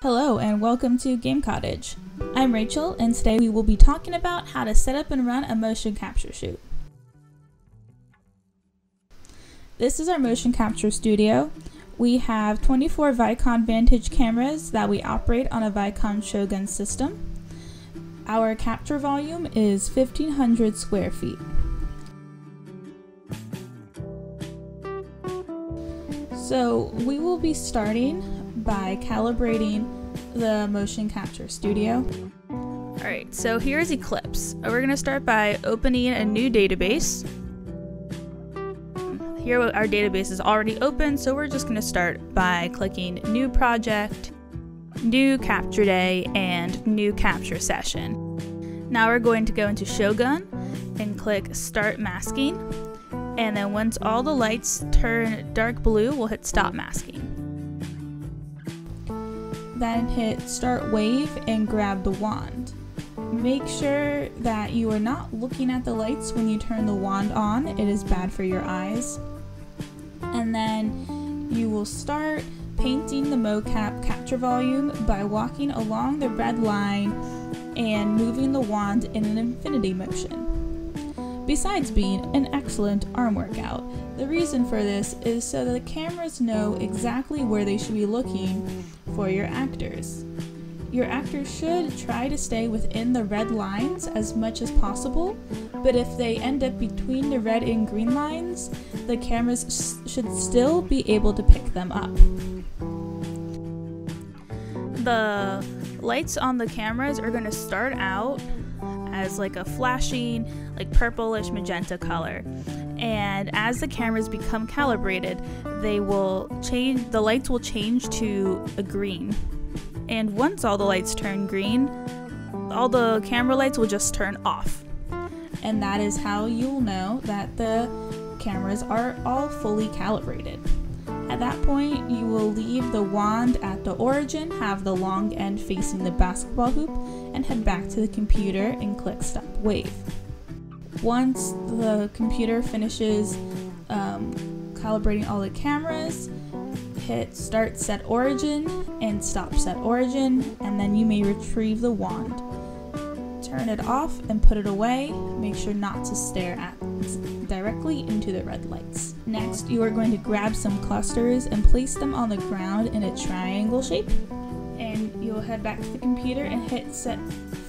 Hello and welcome to Game Cottage. I'm Rachel and today we will be talking about how to set up and run a motion capture shoot. This is our motion capture studio. We have 24 Vicon Vantage cameras that we operate on a Vicon Shogun system. Our capture volume is 1500 square feet. So we will be starting by calibrating the motion capture studio. Alright, so here's Eclipse. Uh, we're going to start by opening a new database. Here our database is already open, so we're just going to start by clicking New Project, New Capture Day, and New Capture Session. Now we're going to go into Shogun and click Start Masking and then once all the lights turn dark blue, we'll hit stop masking. Then hit start wave and grab the wand. Make sure that you are not looking at the lights when you turn the wand on, it is bad for your eyes. And then you will start painting the mocap capture volume by walking along the red line and moving the wand in an infinity motion besides being an excellent arm workout. The reason for this is so that the cameras know exactly where they should be looking for your actors. Your actors should try to stay within the red lines as much as possible, but if they end up between the red and green lines, the cameras sh should still be able to pick them up. The lights on the cameras are going to start out as like a flashing, like purplish magenta color. And as the cameras become calibrated, they will change, the lights will change to a green. And once all the lights turn green, all the camera lights will just turn off. And that is how you'll know that the cameras are all fully calibrated. At that point, you will leave the wand at the origin, have the long end facing the basketball hoop, and head back to the computer and click Stop Wave. Once the computer finishes um, calibrating all the cameras, hit Start Set Origin and Stop Set Origin, and then you may retrieve the wand turn it off and put it away. Make sure not to stare at directly into the red lights. Next, you are going to grab some clusters and place them on the ground in a triangle shape. And you'll head back to the computer and hit set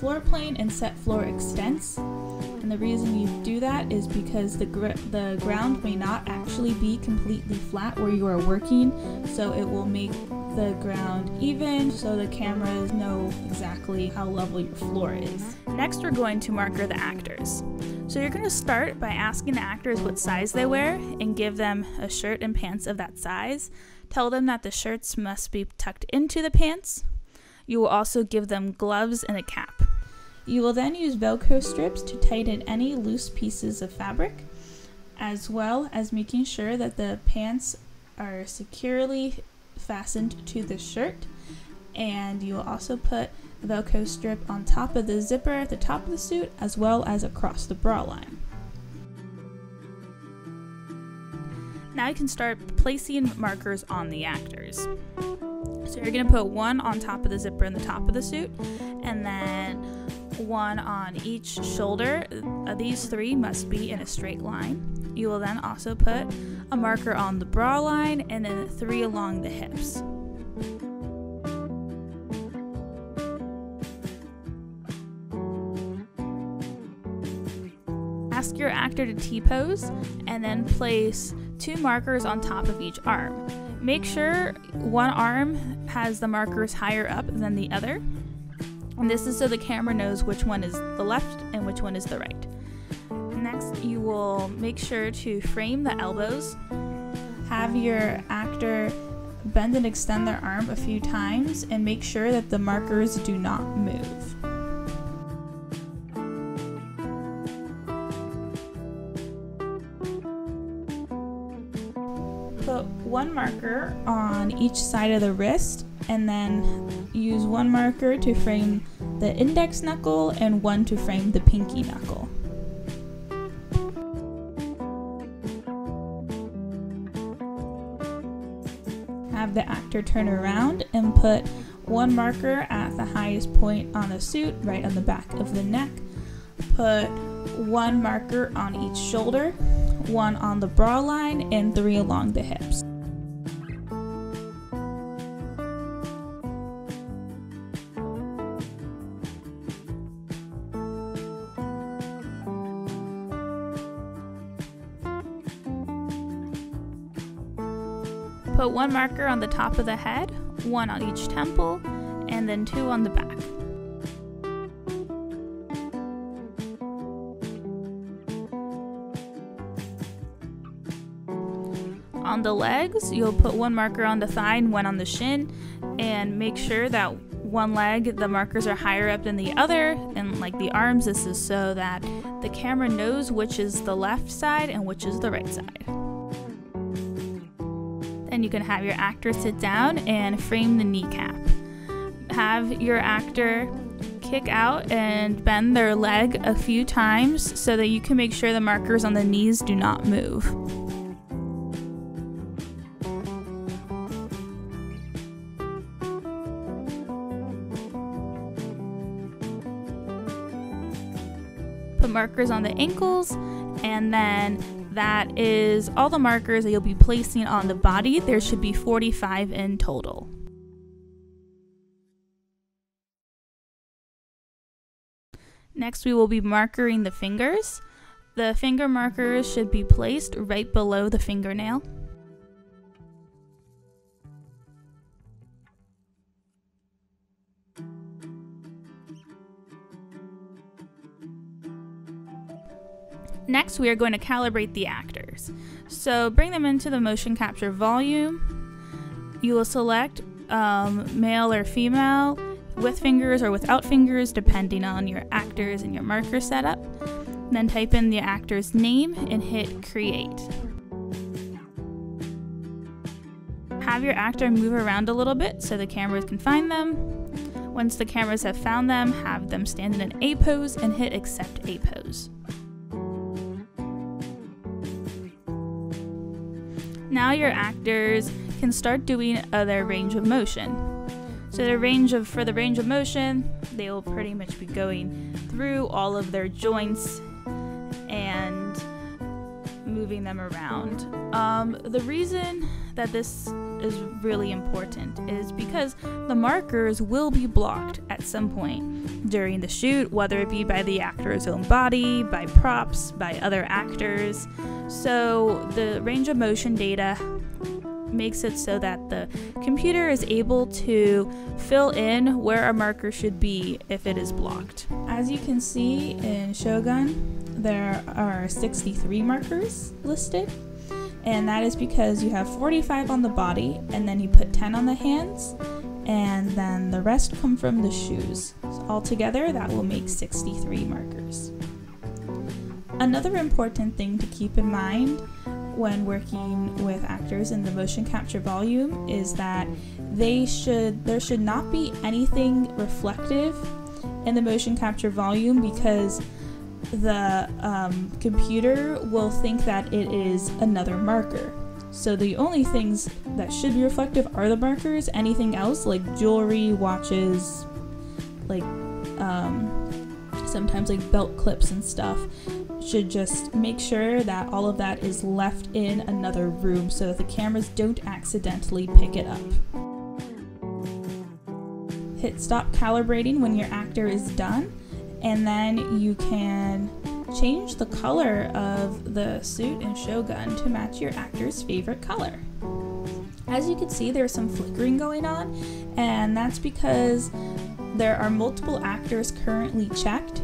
floor plane and set floor extents. And the reason you do that is because the, gr the ground may not actually be completely flat where you are working, so it will make the ground even so the cameras know exactly how level your floor is. Next, we're going to marker the actors. So you're going to start by asking the actors what size they wear and give them a shirt and pants of that size. Tell them that the shirts must be tucked into the pants. You will also give them gloves and a cap. You will then use Velcro strips to tighten any loose pieces of fabric, as well as making sure that the pants are securely fastened to the shirt. And you will also put the Velcro strip on top of the zipper at the top of the suit as well as across the bra line. Now you can start placing markers on the actors. So you're going to put one on top of the zipper in the top of the suit and then one on each shoulder. Uh, these three must be in a straight line. You will then also put a marker on the bra line and then three along the hips. Ask your actor to T-pose and then place two markers on top of each arm. Make sure one arm has the markers higher up than the other. And this is so the camera knows which one is the left and which one is the right. Next, you will make sure to frame the elbows. Have your actor bend and extend their arm a few times and make sure that the markers do not move. One marker on each side of the wrist and then use one marker to frame the index knuckle and one to frame the pinky knuckle. Have the actor turn around and put one marker at the highest point on the suit, right on the back of the neck. Put one marker on each shoulder, one on the bra line, and three along the hips. One marker on the top of the head, one on each temple, and then two on the back. On the legs, you'll put one marker on the thigh and one on the shin, and make sure that one leg, the markers are higher up than the other, and like the arms, this is so that the camera knows which is the left side and which is the right side and you can have your actor sit down and frame the kneecap. Have your actor kick out and bend their leg a few times so that you can make sure the markers on the knees do not move. Put markers on the ankles and then that is all the markers that you'll be placing on the body. There should be 45 in total. Next, we will be markering the fingers. The finger markers should be placed right below the fingernail. Next, we are going to calibrate the actors. So bring them into the motion capture volume. You will select um, male or female with fingers or without fingers, depending on your actors and your marker setup. Then type in the actor's name and hit create. Have your actor move around a little bit so the cameras can find them. Once the cameras have found them, have them stand in an A pose and hit accept A pose. Now your actors can start doing other range of motion. So the range of for the range of motion, they will pretty much be going through all of their joints and moving them around. Um, the reason that this is really important is because the markers will be blocked at some point during the shoot, whether it be by the actor's own body, by props, by other actors. So the range of motion data makes it so that the computer is able to fill in where a marker should be if it is blocked. As you can see in Shogun, there are 63 markers listed and that is because you have 45 on the body and then you put 10 on the hands and then the rest come from the shoes. So altogether that will make 63 markers. Another important thing to keep in mind when working with actors in the motion capture volume is that they should there should not be anything reflective in the motion capture volume because the um, computer will think that it is another marker. So the only things that should be reflective are the markers. Anything else, like jewelry, watches, like um, sometimes like belt clips and stuff, should just make sure that all of that is left in another room so that the cameras don't accidentally pick it up. Hit stop calibrating when your actor is done and then you can change the color of the suit in Shogun to match your actor's favorite color. As you can see, there's some flickering going on, and that's because there are multiple actors currently checked.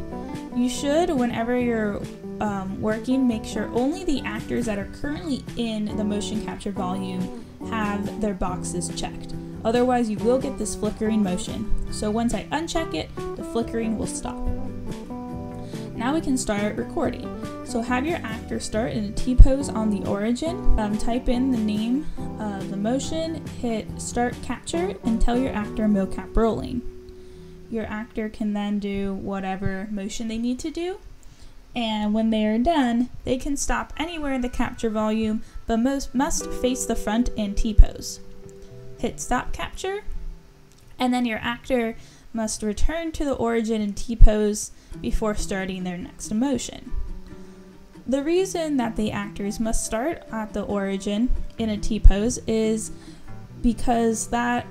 You should, whenever you're um, working, make sure only the actors that are currently in the motion capture volume have their boxes checked. Otherwise, you will get this flickering motion. So once I uncheck it, the flickering will stop. Now we can start recording. So have your actor start in a T-pose on the origin, um, type in the name of the motion, hit start capture, and tell your actor mocap rolling. Your actor can then do whatever motion they need to do, and when they are done, they can stop anywhere in the capture volume, but most must face the front and T-pose. Hit stop capture, And then your actor must return to the origin in T pose before starting their next emotion. The reason that the actors must start at the origin in a T pose is because that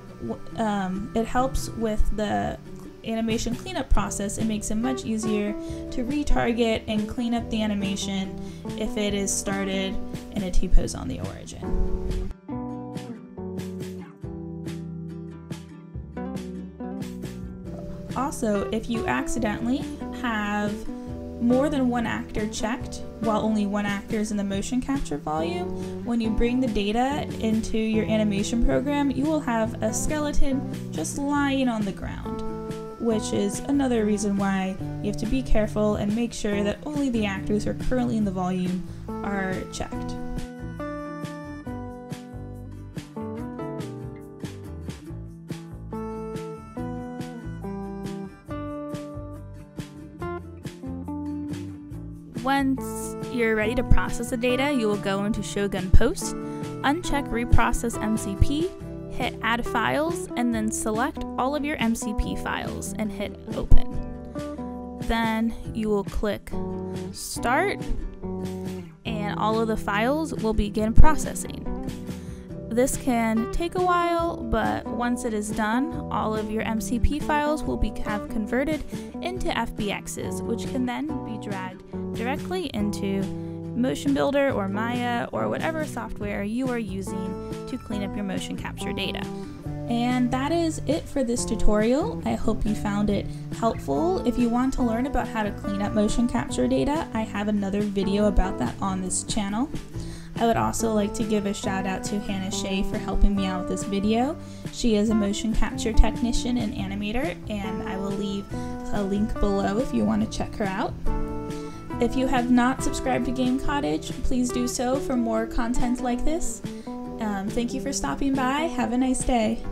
um, it helps with the animation cleanup process. It makes it much easier to retarget and clean up the animation if it is started in a T pose on the origin. Also, if you accidentally have more than one actor checked while only one actor is in the motion capture volume, when you bring the data into your animation program, you will have a skeleton just lying on the ground, which is another reason why you have to be careful and make sure that only the actors who are currently in the volume are checked. Once you're ready to process the data, you will go into Shogun Post, uncheck Reprocess MCP, hit Add Files, and then select all of your MCP files and hit Open. Then you will click Start, and all of the files will begin processing. This can take a while, but once it is done, all of your MCP files will be have converted into FBXs, which can then be dragged directly into Motion Builder or Maya or whatever software you are using to clean up your motion capture data. And that is it for this tutorial. I hope you found it helpful. If you want to learn about how to clean up motion capture data, I have another video about that on this channel. I would also like to give a shout out to Hannah Shea for helping me out with this video. She is a motion capture technician and animator, and I will leave a link below if you want to check her out. If you have not subscribed to Game Cottage, please do so for more content like this. Um, thank you for stopping by. Have a nice day.